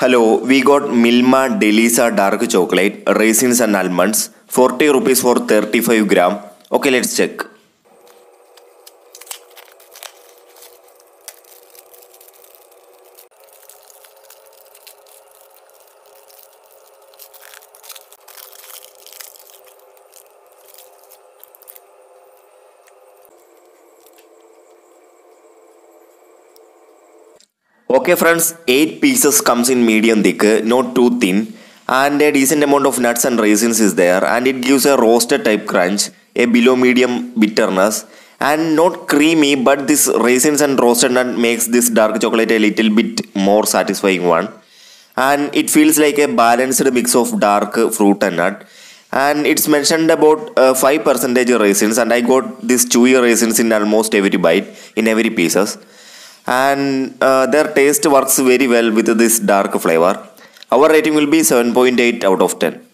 Hello we got Milma Delisa dark chocolate raisins and almonds forty rupees for thirty five gram okay let's check Okay friends, 8 pieces comes in medium thick, not too thin and a decent amount of nuts and raisins is there and it gives a roasted type crunch, a below medium bitterness and not creamy but this raisins and roasted nut makes this dark chocolate a little bit more satisfying one. And it feels like a balanced mix of dark fruit and nut. And it's mentioned about uh, 5 percentage raisins and I got this chewy raisins in almost every bite in every pieces and uh, their taste works very well with this dark flavor. Our rating will be 7.8 out of 10.